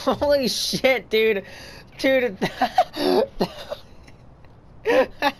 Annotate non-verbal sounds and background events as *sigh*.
*laughs* Holy shit, dude. Dude. *laughs* *laughs*